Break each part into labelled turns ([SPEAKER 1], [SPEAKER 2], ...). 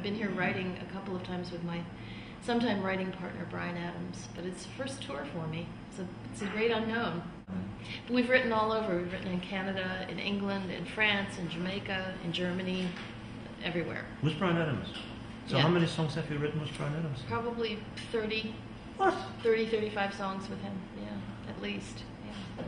[SPEAKER 1] I've been here writing a couple of times with my sometime writing partner Bryan Adams, but it's the first tour for me. It's a, it's a great unknown. We've written all over. We've written in Canada, in England, in France, in Jamaica, in Germany, everywhere.
[SPEAKER 2] With Bryan Adams. So
[SPEAKER 1] Yeah.
[SPEAKER 2] how many songs have you written with Bryan Adams?
[SPEAKER 1] Probably 30,
[SPEAKER 2] What?
[SPEAKER 1] 30, 35 songs with him. Yeah, at least. Yeah.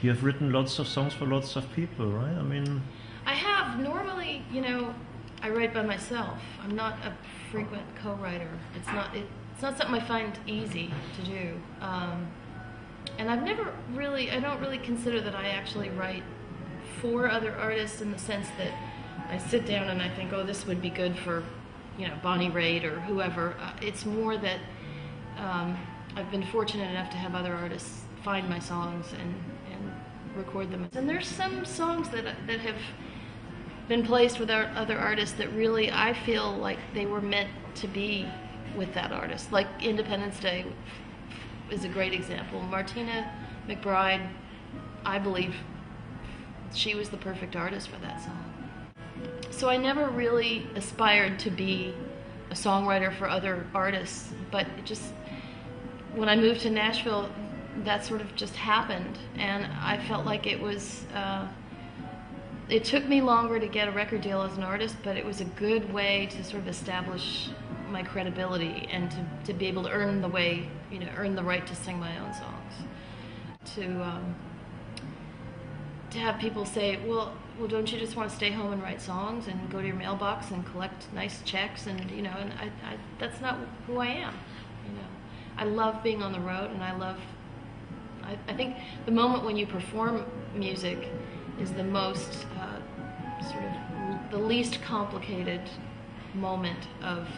[SPEAKER 2] You have written lots of songs for lots of people, right? I mean,
[SPEAKER 1] I have normally, you know, I write by myself. I'm not a frequent co-writer. It's not it, it's not something I find easy to do. Um, and I've never really I don't really consider that I actually write for other artists in the sense that I sit down and I think, oh, this would be good for, you know, Bonnie Raitt or whoever. Uh, it's more that um, I've been fortunate enough to have other artists find my songs and, and record them. And there's some songs that that have been placed with other artists that really I feel like they were meant to be with that artist. Like Independence Day is a great example. Martina McBride, I believe she was the perfect artist for that song. So I never really aspired to be a songwriter for other artists, but it just when I moved to Nashville, that sort of just happened, and I felt like it was. Uh, it took me longer to get a record deal as an artist, but it was a good way to sort of establish my credibility and to, to be able to earn the way, you know, earn the right to sing my own songs. To um, to have people say, well, well, don't you just want to stay home and write songs and go to your mailbox and collect nice checks and you know, and I, I that's not who I am. You know, I love being on the road and I love. I, I think the moment when you perform music is the most uh, sort of the least complicated moment of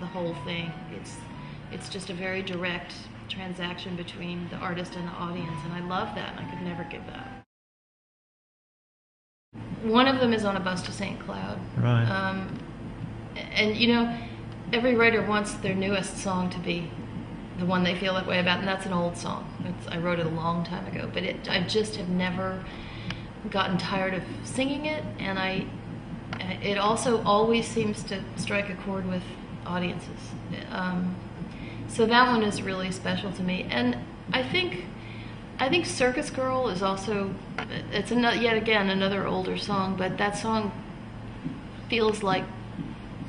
[SPEAKER 1] the whole thing. It's it's just a very direct transaction between the artist and the audience, and I love that. And I could never give that. One of them is on a bus to St. Cloud.
[SPEAKER 2] right.
[SPEAKER 1] Um, and you know, every writer wants their newest song to be the one they feel that way about, and that's an old song. It's, I wrote it a long time ago, but it, I just have never gotten tired of singing it, and I. It also always seems to strike a chord with audiences. Um, so that one is really special to me, and I think. I think Circus Girl is also it's another, yet again another older song, but that song feels like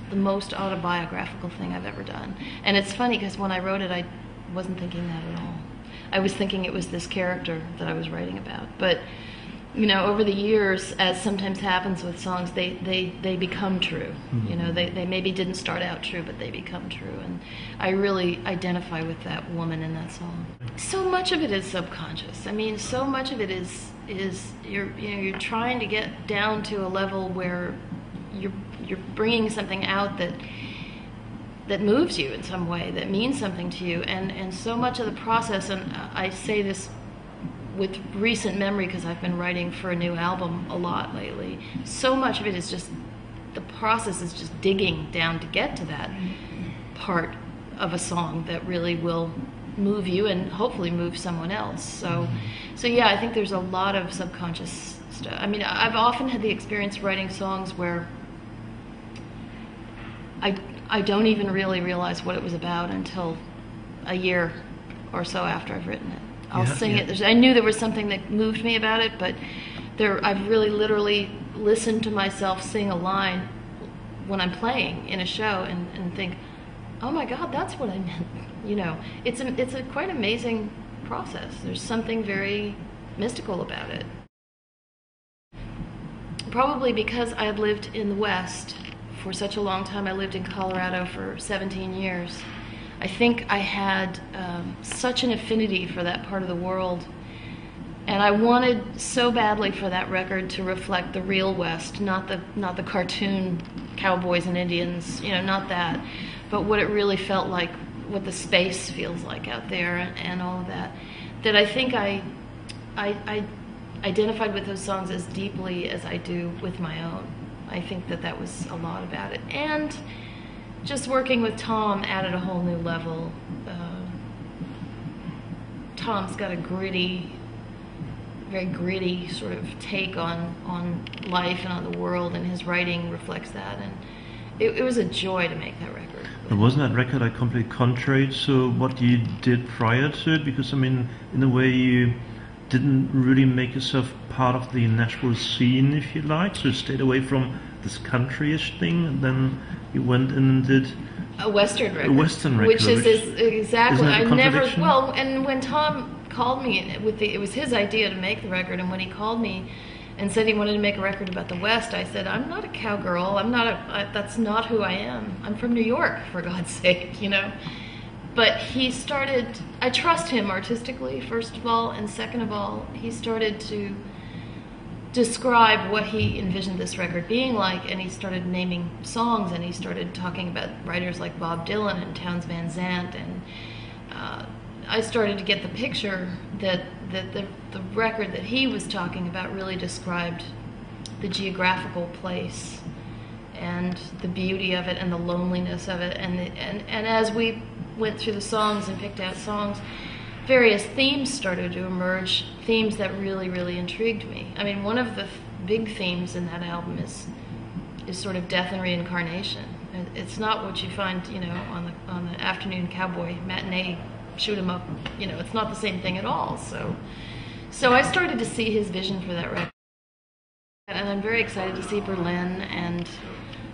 [SPEAKER 1] the most autobiographical thing I've ever done. And it's funny because when I wrote it, I wasn't thinking that at all. I was thinking it was this character that I was writing about. But you know, over the years, as sometimes happens with songs, they, they, they become true. Mm-hmm. You know, they, they maybe didn't start out true, but they become true. And I really identify with that woman in that song. So much of it is subconscious. I mean, so much of it is is you're you know you're trying to get down to a level where you're you're bringing something out that that moves you in some way, that means something to you, and and so much of the process. And I say this with recent memory because I've been writing for a new album a lot lately. So much of it is just the process is just digging down to get to that part of a song that really will move you and hopefully move someone else. So, so yeah, I think there's a lot of subconscious stuff. I mean, I've often had the experience writing songs where I I don't even really realize what it was about until a year or so after I've written it. I'll
[SPEAKER 2] Yeah,
[SPEAKER 1] sing
[SPEAKER 2] yeah.
[SPEAKER 1] it. There's, I knew there was something that moved me about it, but there I've really literally listened to myself sing a line when I'm playing in a show and, and think, oh my God, that's what I meant. You know, it's a, it's a quite amazing process. There's something very mystical about it. Probably because I had lived in the West for such a long time. I lived in Colorado for 17 years. I think I had um, such an affinity for that part of the world. And I wanted so badly for that record to reflect the real West, not the not the cartoon cowboys and Indians, you know, not that, but what it really felt like, what the space feels like out there, and, and all of that. That I think I, I, I identified with those songs as deeply as I do with my own. I think that that was a lot about it, and just working with Tom added a whole new level. Uh, Tom's got a gritty very gritty sort of take on on life and on the world, and his writing reflects that. And it, it was a joy to make that record.
[SPEAKER 2] But wasn't that record like completely contrary to what you did prior to it? Because I mean, in a way, you didn't really make yourself part of the Nashville scene, if you like. So you stayed away from this countryish thing, and then you went in and did.
[SPEAKER 1] A Western record.
[SPEAKER 2] Western record,
[SPEAKER 1] Which is,
[SPEAKER 2] which-
[SPEAKER 1] exactly.
[SPEAKER 2] a
[SPEAKER 1] I never. Well, and when Tom called me with the, it was his idea to make the record, and when he called me and said he wanted to make a record about the West, I said, I'm not a cowgirl. I'm not a. I, that's not who I am. I'm from New York, for God's sake, you know. But he started. I trust him artistically, first of all, and second of all, he started to describe what he envisioned this record being like, and he started naming songs, and he started talking about writers like Bob Dylan and Townes Van Zandt, and uh, I started to get the picture that that the the record that he was talking about really described the geographical place and the beauty of it and the loneliness of it. And the, and and as we went through the songs and picked out songs various themes started to emerge themes that really really intrigued me. I mean one of the th- big themes in that album is is sort of death and reincarnation. It's not what you find you know on the on the afternoon cowboy matinee shoot 'em up you know it's not the same thing at all so. So i started to see his vision for that record and I'm very excited to see Berlin, and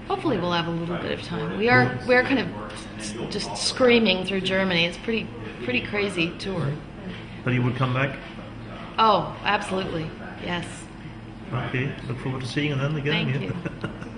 [SPEAKER 1] hopefully we'll have a little bit of time. We are we're kind of just screaming through Germany. It's pretty pretty crazy tour.
[SPEAKER 2] But you would come back.
[SPEAKER 1] Oh, absolutely, yes.
[SPEAKER 2] Okay, look forward to seeing you then again.
[SPEAKER 1] Thank
[SPEAKER 2] yeah.
[SPEAKER 1] you.